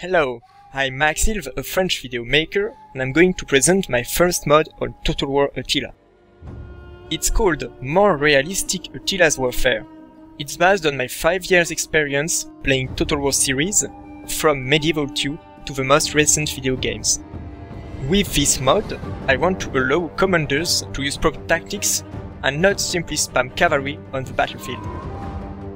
Hello, I'm Maxsilv, a French video maker, and I'm going to present my first mod on Total War Attila. It's called More Realistic Attila's Warfare. It's based on my 5 years experience playing Total War series, from Medieval 2 to the most recent video games. With this mod, I want to allow commanders to use proper tactics and not simply spam cavalry on the battlefield.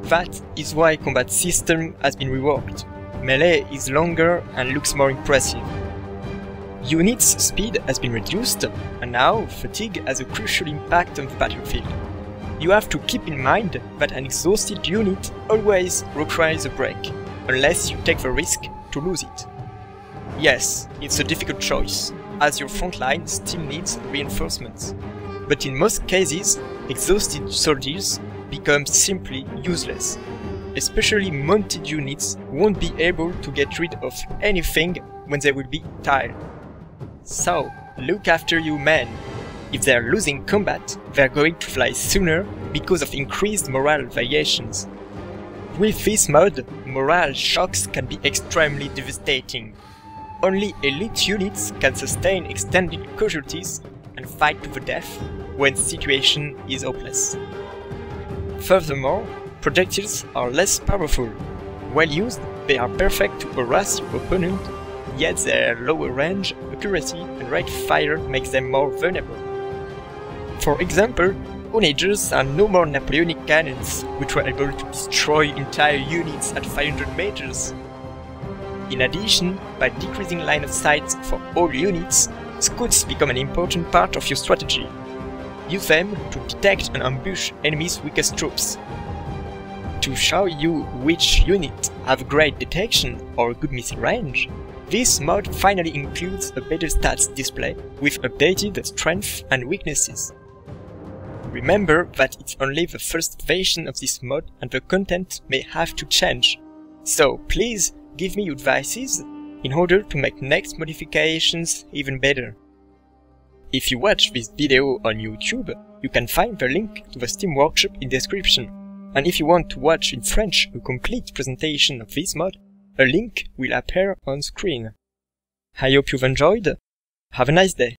That is why combat system has been reworked. Melee is longer and looks more impressive. Units speed has been reduced, and now fatigue has a crucial impact on the battlefield. You have to keep in mind that an exhausted unit always requires a break, unless you take the risk to lose it. Yes, it's a difficult choice, as your front line still needs reinforcements. But in most cases, exhausted soldiers become simply useless. Especially mounted units won't be able to get rid of anything when they will be tired. So, look after your men. If they're losing combat, they're going to fly sooner because of increased morale variations. With this mod, morale shocks can be extremely devastating. Only elite units can sustain extended casualties and fight to the death when the situation is hopeless. Furthermore, projectiles are less powerful. Well used, they are perfect to harass your opponent, yet their lower range, accuracy and rate of fire makes them more vulnerable. For example, Onagers are no more Napoleonic cannons, which were able to destroy entire units at 500 meters. In addition, by decreasing line of sight for all units, scouts become an important part of your strategy. Use them to detect and ambush enemies' weakest troops. To show you which unit have great detection or good missile range, this mod finally includes a better stats display with updated strengths and weaknesses. Remember that it's only the first version of this mod and the content may have to change. So please give me advices in order to make next modifications even better. If you watch this video on YouTube, you can find the link to the Steam Workshop in description. And if you want to watch in French a complete presentation of this mod, a link will appear on screen. I hope you've enjoyed. Have a nice day.